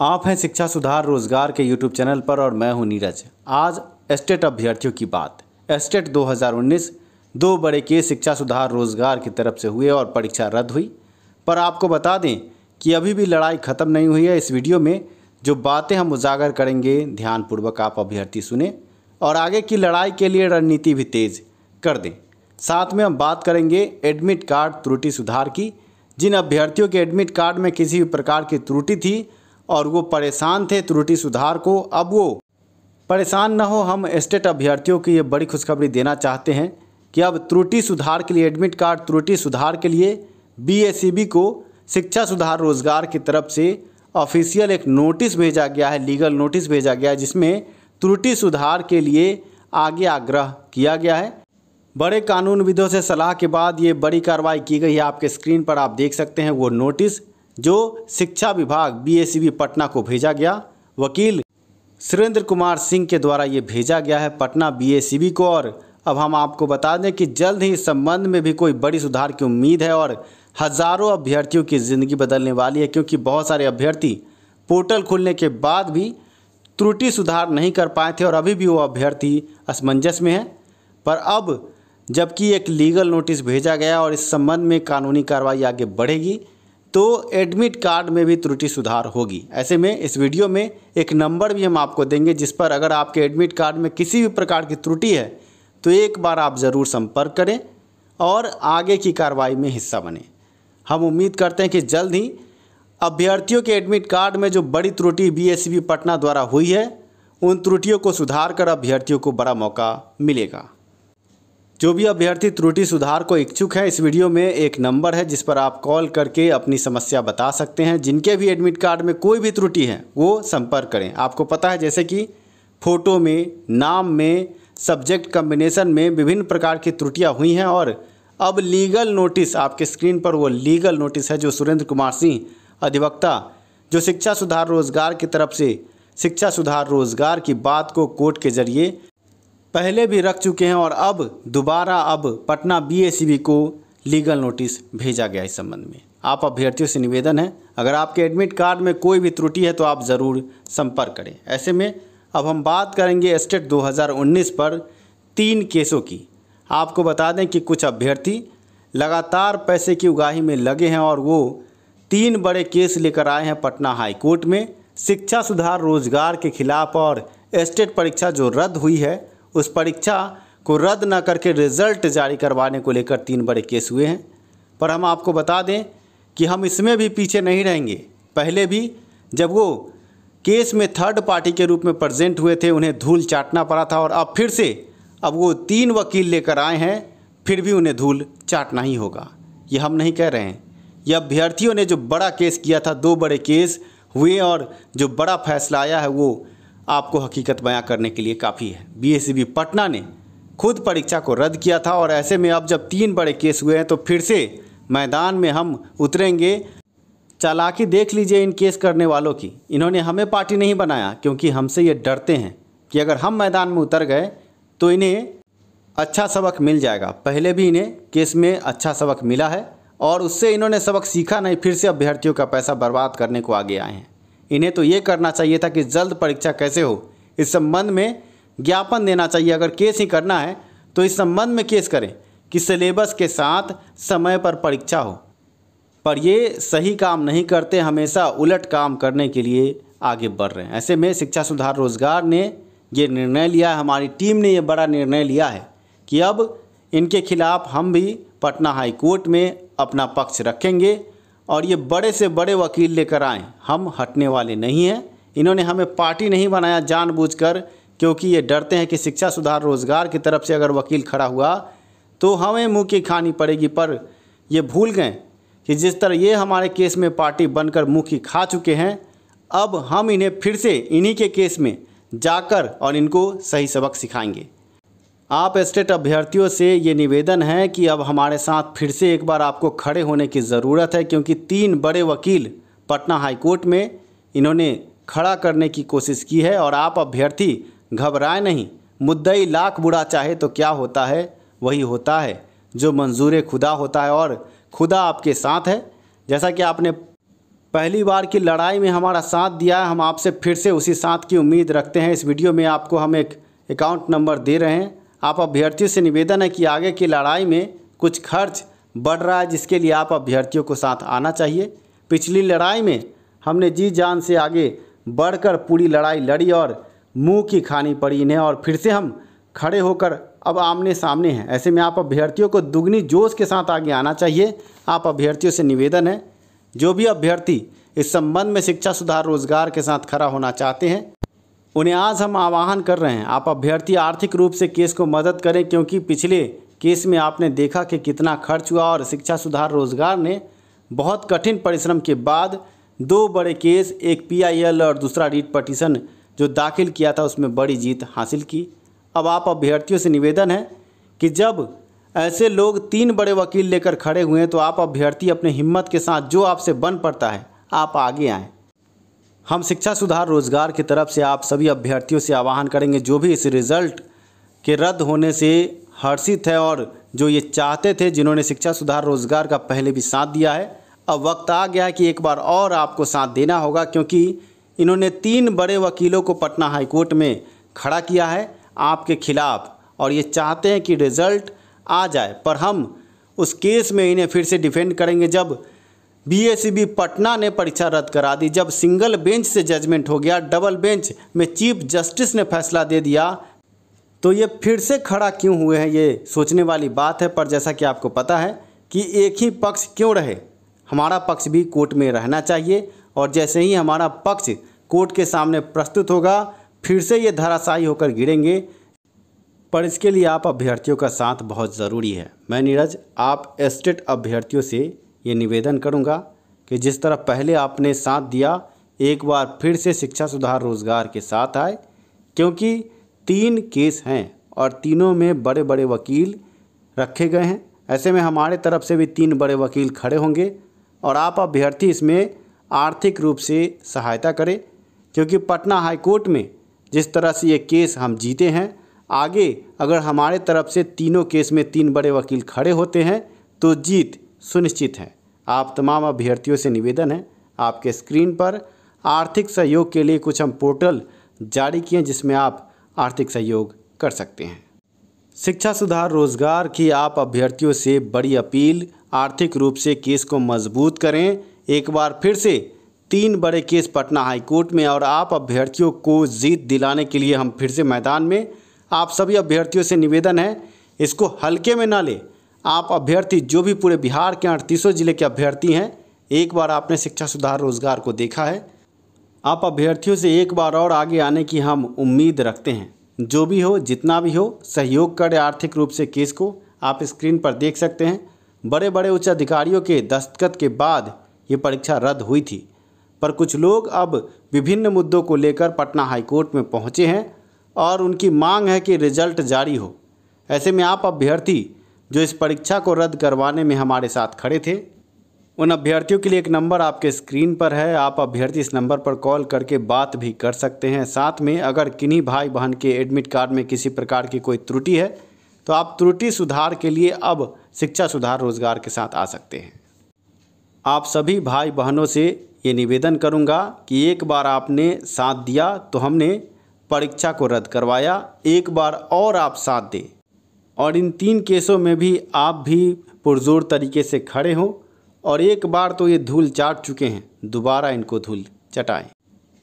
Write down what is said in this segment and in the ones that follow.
आप हैं शिक्षा सुधार रोज़गार के यूट्यूब चैनल पर और मैं हूँ नीरज। आज एस्टेट अभ्यर्थियों की बात। एस्टेट 2019 दो बड़े केस शिक्षा सुधार रोज़गार की तरफ़ से हुए और परीक्षा रद्द हुई। पर आपको बता दें कि अभी भी लड़ाई ख़त्म नहीं हुई है इस वीडियो में। जो बातें हम उजागर करेंगे, ध्यानपूर्वक आप अभ्यर्थी सुने और आगे की लड़ाई के लिए रणनीति भी तेज कर दें। साथ में हम बात करेंगे एडमिट कार्ड त्रुटि सुधार की। जिन अभ्यर्थियों के एडमिट कार्ड में किसी भी प्रकार की त्रुटि थी और वो परेशान थे त्रुटि सुधार को। अब वो परेशान न हो, हम स्टेट अभ्यर्थियों की ये बड़ी खुशखबरी देना चाहते हैं कि अब त्रुटि सुधार के लिए एडमिट कार्ड, त्रुटि सुधार के लिए बीएससीबी को शिक्षा सुधार रोज़गार की तरफ़ से ऑफिशियल एक नोटिस भेजा गया है, लीगल नोटिस भेजा गया है, जिसमें त्रुटि सुधार के लिए आगे आग्रह किया गया है। बड़े कानून कानूनविदों से सलाह के बाद ये बड़ी कार्रवाई की गई है। आपके स्क्रीन पर आप देख सकते हैं वो नोटिस। जो शिक्षा विभाग बी पटना को भेजा गया। वकील सुरेंद्र कुमार सिंह के द्वारा ये भेजा गया है पटना बी को और अब हम आपको बता दें कि जल्द ही इस संबंध में भी कोई बड़ी सुधार की उम्मीद है और हज़ारों अभ्यर्थियों की ज़िंदगी बदलने वाली है, क्योंकि बहुत सारे अभ्यर्थी पोर्टल खुलने के बाद भी त्रुटि सुधार नहीं कर पाए थे और अभी भी वो अभ्यर्थी असमंजस में है। पर अब जबकि एक लीगल नोटिस भेजा गया और इस संबंध में कानूनी कार्रवाई आगे बढ़ेगी तो एडमिट कार्ड में भी त्रुटि सुधार होगी। ऐसे में इस वीडियो में एक नंबर भी हम आपको देंगे, जिस पर अगर आपके एडमिट कार्ड में किसी भी प्रकार की त्रुटि है तो एक बार आप ज़रूर संपर्क करें और आगे की कार्रवाई में हिस्सा बने। हम उम्मीद करते हैं कि जल्द ही अभ्यर्थियों के एडमिट कार्ड में जो बड़ी त्रुटि बीएसवी पटना द्वारा हुई है, उन त्रुटियों को सुधार कर अभ्यर्थियों को बड़ा मौका मिलेगा। जो भी अभ्यर्थी त्रुटि सुधार को इच्छुक है, इस वीडियो में एक नंबर है जिस पर आप कॉल करके अपनी समस्या बता सकते हैं। जिनके भी एडमिट कार्ड में कोई भी त्रुटि है, वो संपर्क करें। आपको पता है जैसे कि फ़ोटो में, नाम में, सब्जेक्ट कम्बिनेशन में विभिन्न प्रकार की त्रुटियाँ हुई हैं और अब लीगल नोटिस आपके स्क्रीन पर वो लीगल नोटिस है जो सुरेंद्र कुमार सिंह, अधिवक्ता, जो शिक्षा सुधार रोज़गार की तरफ़ से, शिक्षा सुधार रोज़गार की बात को कोर्ट के ज़रिए पहले भी रख चुके हैं और अब, दोबारा अब पटना बी को लीगल नोटिस भेजा गया इस संबंध में। आप अभ्यर्थियों से निवेदन है, अगर आपके एडमिट कार्ड में कोई भी त्रुटि है तो आप ज़रूर संपर्क करें। ऐसे में, अब हम बात करेंगे स्टेट 2019 पर तीन केसों की। आपको बता दें कि कुछ अभ्यर्थी लगातार पैसे की उगाही में लगे हैं और वो तीन बड़े केस लेकर आए हैं पटना हाई कोर्ट में। शिक्षा सुधार रोज़गार के खिलाफ और स्टेट परीक्षा जो रद्द हुई है उस परीक्षा को रद्द न करके रिज़ल्ट जारी करवाने को लेकर तीन बड़े केस हुए हैं। पर हम आपको बता दें कि हम इसमें भी पीछे नहीं रहेंगे। पहले भी जब वो केस में थर्ड पार्टी के रूप में प्रेजेंट हुए थे, उन्हें धूल चाटना पड़ा था और अब फिर से अब वो तीन वकील लेकर आए हैं, फिर भी उन्हें धूल चाटना ही होगा। ये हम नहीं कह रहे हैं। ये अभ्यर्थियों ने जो बड़ा केस किया था, दो बड़े केस हुए और जो बड़ा फैसला आया है, वो आपको हकीकत बयां करने के लिए काफ़ी है। बीएससीबी पटना ने खुद परीक्षा को रद्द किया था और ऐसे में अब जब तीन बड़े केस हुए हैं तो फिर से मैदान में हम उतरेंगे। चालाकी देख लीजिए इन केस करने वालों की। इन्होंने हमें पार्टी नहीं बनाया क्योंकि हमसे ये डरते हैं कि अगर हम मैदान में उतर गए तो इन्हें अच्छा सबक मिल जाएगा। पहले भी इन्हें केस में अच्छा सबक मिला है और उससे इन्होंने सबक सीखा नहीं, फिर से अभ्यर्थियों का पैसा बर्बाद करने को आगे आए हैं। इन्हें तो ये करना चाहिए था कि जल्द परीक्षा कैसे हो। इस संबंध में ज्ञापन देना चाहिए। अगर केस ही करना है तो इस संबंध में केस करें कि सिलेबस के साथ समय पर परीक्षा हो। पर ये सही काम नहीं करते, हमेशा उलट काम करने के लिए आगे बढ़ रहे हैं। ऐसे में शिक्षा सुधार रोज़गार ने ये निर्णय लिया है। हमारी टीम ने ये बड़ा निर्णय लिया है कि अब इनके खिलाफ हम भी पटना हाई कोर्ट में अपना पक्ष रखेंगे। और ये बड़े से बड़े वकील लेकर आए। हम हटने वाले नहीं हैं। इन्होंने हमें पार्टी नहीं बनाया जानबूझकर, क्योंकि ये डरते हैं कि शिक्षा सुधार रोज़गार की तरफ़ से अगर वकील खड़ा हुआ तो हमें मुँह की खानी पड़ेगी। पर ये भूल गए कि जिस तरह ये हमारे केस में पार्टी बनकर मुँह की खा चुके हैं, अब हम इन्हें फिर से इन्हीं के केस में जाकर और इनको सही सबक सिखाएँगे। आप स्टेट अभ्यर्थियों से ये निवेदन है कि अब हमारे साथ फिर से एक बार आपको खड़े होने की ज़रूरत है, क्योंकि तीन बड़े वकील पटना हाईकोर्ट में इन्होंने खड़ा करने की कोशिश की है और आप अभ्यर्थी घबराए नहीं। मुद्दई लाख बुरा चाहे तो क्या होता है, वही होता है, जो मंजूर खुदा होता है और खुदा आपके साथ है। जैसा कि आपने पहली बार की लड़ाई में हमारा साथ दिया है, हम आपसे फिर से उसी साथ की उम्मीद रखते हैं। इस वीडियो में आपको हम एक अकाउंट नंबर दे रहे हैं। आप अभ्यर्थियों से निवेदन है कि आगे की लड़ाई में कुछ खर्च बढ़ रहा है, जिसके लिए आप अभ्यर्थियों को साथ आना चाहिए। पिछली लड़ाई में हमने जी जान से आगे बढ़कर पूरी लड़ाई लड़ी और मुँह की खानी पड़ी इन्हें, और फिर से हम खड़े होकर अब आमने सामने हैं। ऐसे में आप अभ्यर्थियों को दुगनी जोश के साथ आगे आना चाहिए। आप अभ्यर्थियों से निवेदन है, जो भी अभ्यर्थी इस संबंध में शिक्षा सुधार रोज़गार के साथ खड़ा होना चाहते हैं उन्हें आज हम आह्वान कर रहे हैं, आप अभ्यर्थी आर्थिक रूप से केस को मदद करें, क्योंकि पिछले केस में आपने देखा कि कितना खर्च हुआ और शिक्षा सुधार रोज़गार ने बहुत कठिन परिश्रम के बाद दो बड़े केस, एक पीआईएल और दूसरा रीट पटिशन जो दाखिल किया था, उसमें बड़ी जीत हासिल की। अब आप अभ्यर्थियों से निवेदन है कि जब ऐसे लोग तीन बड़े वकील लेकर खड़े हुए हैं तो आप अभ्यर्थी अपने हिम्मत के साथ जो आपसे बन पड़ता है, आप आगे आएँ। हम शिक्षा सुधार रोज़गार की तरफ़ से आप सभी अभ्यर्थियों से आह्वान करेंगे। जो भी इस रिज़ल्ट के रद्द होने से हर्षित है और जो ये चाहते थे, जिन्होंने शिक्षा सुधार रोज़गार का पहले भी साथ दिया है, अब वक्त आ गया है कि एक बार और आपको साथ देना होगा, क्योंकि इन्होंने तीन बड़े वकीलों को पटना हाईकोर्ट में खड़ा किया है आपके खिलाफ, और ये चाहते हैं कि रिज़ल्ट आ जाए। पर हम उस केस में इन्हें फिर से डिफेंड करेंगे जब बीएससीबी पटना ने परीक्षा रद्द करा दी। जब सिंगल बेंच से जजमेंट हो गया, डबल बेंच में चीफ जस्टिस ने फैसला दे दिया। तो ये फिर से खड़ा क्यों हुए हैं, ये सोचने वाली बात है। पर जैसा कि आपको पता है कि एक ही पक्ष क्यों रहे? हमारा पक्ष भी कोर्ट में रहना चाहिए और जैसे ही हमारा पक्ष कोर्ट के सामने प्रस्तुत होगा, फिर से ये धराशायी होकर गिरेंगे। पर इसके लिए आप अभ्यर्थियों का साथ बहुत ज़रूरी है। मैं नीरज, आप एस्टेट अभ्यर्थियों से ये निवेदन करूँगा कि जिस तरह पहले आपने साथ दिया, एक बार फिर से शिक्षा सुधार रोज़गार के साथ आए, क्योंकि तीन केस हैं और तीनों में बड़े बड़े वकील रखे गए हैं। ऐसे में हमारे तरफ़ से भी तीन बड़े वकील खड़े होंगे और आप अभ्यर्थी इसमें आर्थिक रूप से सहायता करें, क्योंकि पटना हाईकोर्ट में जिस तरह से ये केस हम जीते हैं, आगे अगर हमारे तरफ़ से तीनों केस में तीन बड़े वकील खड़े होते हैं तो जीत सुनिश्चित है। आप तमाम अभ्यर्थियों से निवेदन है, आपके स्क्रीन पर आर्थिक सहयोग के लिए कुछ हम पोर्टल जारी किए जिसमें आप आर्थिक सहयोग कर सकते हैं। शिक्षा सुधार रोज़गार की आप अभ्यर्थियों से बड़ी अपील, आर्थिक रूप से केस को मज़बूत करें। एक बार फिर से तीन बड़े केस पटना हाईकोर्ट में और आप अभ्यर्थियों को जीत दिलाने के लिए हम फिर से मैदान में। आप सभी अभ्यर्थियों से निवेदन है, इसको हल्के में ना ले। आप अभ्यर्थी, जो भी पूरे बिहार के अड़तीसों ज़िले के अभ्यर्थी हैं, एक बार आपने शिक्षा सुधार रोज़गार को देखा है। आप अभ्यर्थियों से एक बार और आगे आने की हम उम्मीद रखते हैं। जो भी हो, जितना भी हो, सहयोग करें आर्थिक रूप से केस को। आप स्क्रीन पर देख सकते हैं बड़े बड़े उच्च अधिकारियों के दस्तखत के बाद ये परीक्षा रद्द हुई थी। पर कुछ लोग अब विभिन्न मुद्दों को लेकर पटना हाईकोर्ट में पहुँचे हैं और उनकी मांग है कि रिज़ल्ट जारी हो। ऐसे में आप अभ्यर्थी जो इस परीक्षा को रद्द करवाने में हमारे साथ खड़े थे, उन अभ्यर्थियों के लिए एक नंबर आपके स्क्रीन पर है। आप अभ्यर्थी इस नंबर पर कॉल करके बात भी कर सकते हैं। साथ में अगर किन्हीं भाई बहन के एडमिट कार्ड में किसी प्रकार की कोई त्रुटि है तो आप त्रुटि सुधार के लिए अब शिक्षा सुधार रोज़गार के साथ आ सकते हैं। आप सभी भाई बहनों से ये निवेदन करूँगा कि एक बार आपने साथ दिया तो हमने परीक्षा को रद्द करवाया। एक बार और आप साथ दें। और इन तीन केसों में भी आप भी पुरजोर तरीके से खड़े हों और एक बार तो ये धूल चाट चुके हैं, दोबारा इनको धूल चटाएँ।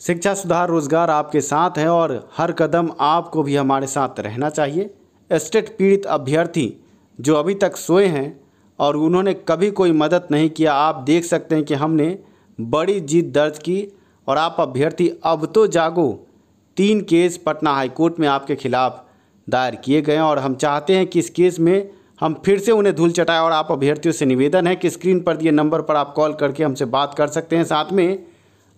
शिक्षा, सुधार, रोज़गार आपके साथ है और हर कदम आपको भी हमारे साथ रहना चाहिए। एस्टेट पीड़ित अभ्यर्थी जो अभी तक सोए हैं और उन्होंने कभी कोई मदद नहीं किया, आप देख सकते हैं कि हमने बड़ी जीत दर्ज की और आप अभ्यर्थी, अब तो जागो। तीन केस पटना हाईकोर्ट में आपके खिलाफ दायर किए गए हैं और हम चाहते हैं कि इस केस में हम फिर से उन्हें धूल चटाएँ और आप अभ्यर्थियों से निवेदन है कि स्क्रीन पर दिए नंबर पर आप कॉल करके हमसे बात कर सकते हैं। साथ में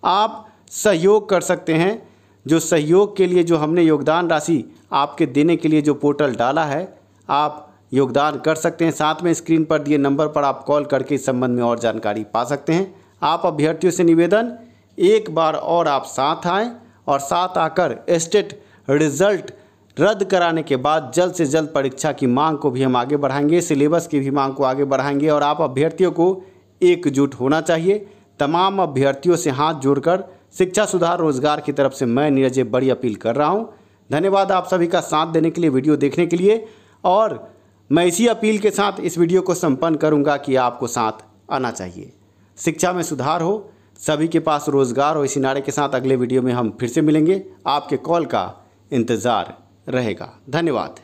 आप सहयोग कर सकते हैं। जो सहयोग के लिए जो हमने योगदान राशि आपके देने के लिए जो पोर्टल डाला है, आप योगदान कर सकते हैं। साथ में स्क्रीन पर दिए नंबर पर आप कॉल करके इस संबंध में और जानकारी पा सकते हैं। आप अभ्यर्थियों से निवेदन, एक बार और आप साथ आएँ और साथ आकर एस्टेट रिज़ल्ट रद्द कराने के बाद जल्द से जल्द परीक्षा की मांग को भी हम आगे बढ़ाएँगे, सिलेबस की भी मांग को आगे बढ़ाएँगे और आप अभ्यर्थियों को एकजुट होना चाहिए। तमाम अभ्यर्थियों से हाथ जोड़कर शिक्षा सुधार रोज़गार की तरफ़ से मैं नीरज बड़ी अपील कर रहा हूँ। धन्यवाद आप सभी का साथ देने के लिए, वीडियो देखने के लिए और मैं इसी अपील के साथ इस वीडियो को संपन्न करूँगा कि आपको साथ आना चाहिए। शिक्षा में सुधार हो, सभी के पास रोज़गार हो, इसी नारे के साथ अगले वीडियो में हम फिर से मिलेंगे। आपके कॉल का इंतज़ार। रहेगा। धन्यवाद।